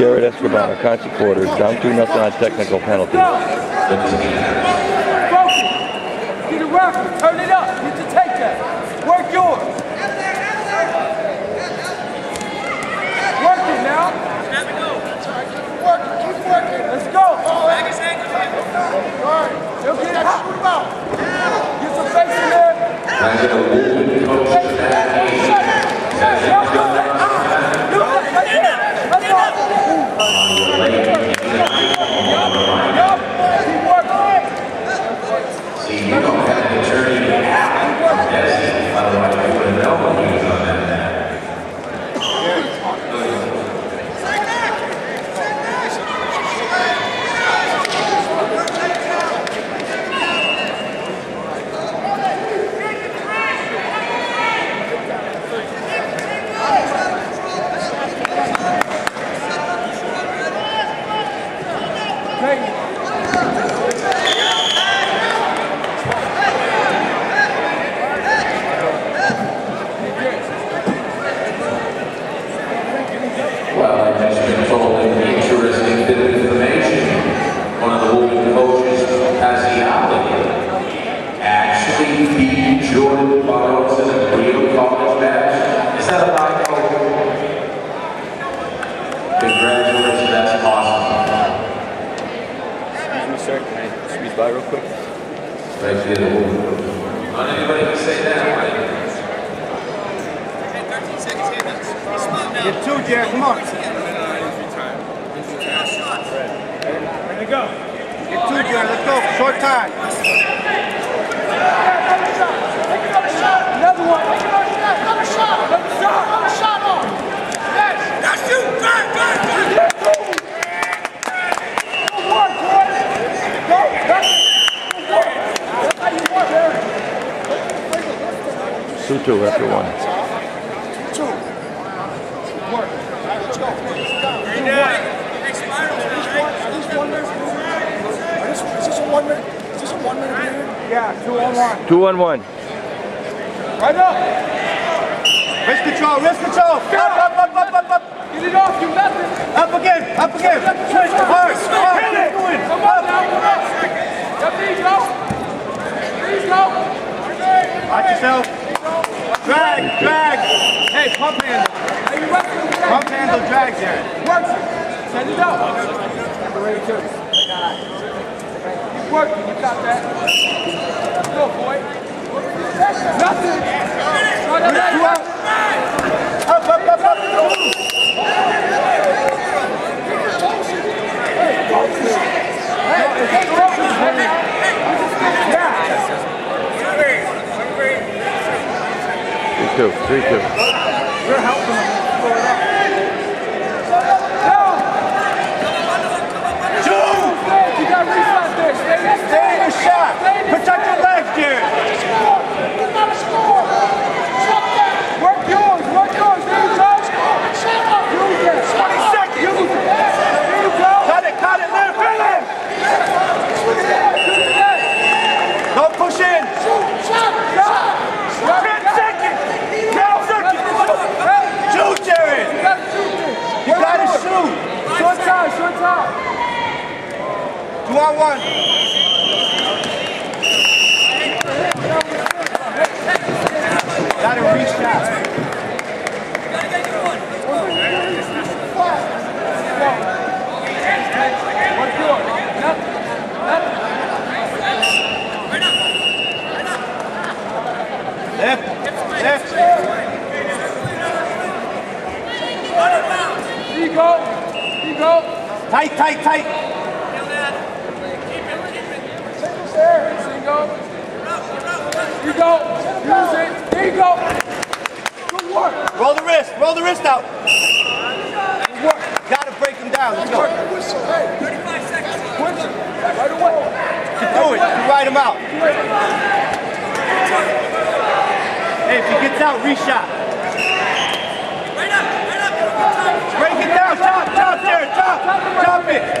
Jered Escribano, consy quarters, down 2 nothing on technical penalties. Focus. Get. Turn it up. Get to take that. Work yours. Work it now. Work it. Keep working. Let's go. He'll get hot. Get some face in there. Back in the movement coach for that nation. That's it. On your lane, see, you don't have an attorney. Yes, otherwise you wouldn't know when he was on that mat. Well, by real quick? Especially the movement. Not anybody can say that, right? Get two, Jered. Come on. There you go. Get two, Jered. Let's go. Short time. 2 2 after one. Two. Work. Is this a one minute? Is this a one period? Yeah, two on one. Two on one. Right up. Wrist control, wrist control. Up, up, up, up, up, up. Get it off, do nothing. Up again, up again. Hard, hard. Come on now, come on. Go. Please go. Watch yourself. Drag, drag. Hey, pump handle. Pump handle drag there. Works it. Send it up. Ready to. Keep working, you got that. Go, boy. Nothing. Two out. Up, up, up, up. Three-two. Three-two. You're helping them. You got reflex there. Stay there. Stay in your shot. Protect your legs, Jered. Work yours. Work yours. There you go. Use it. 20 seconds. Use it. There you go. Cut it. Cut it. Let it finish. Don't push in. Ten seconds. Ten seconds. Shoot, Jered. You gotta shoot. Short time. Short time. Two on one. Gotta reach that. Left. Left. Tight, tight, tight. There you go. Here you go. Use it. There you go. Good work. Roll the wrist. Roll out. Gotta break him down. Let's go. Hey. 35 seconds. Right away. You do it. You ride him out. Hey, if he gets out, reshot. Break it down. Chop, chop, Jered. Chop. Chop it.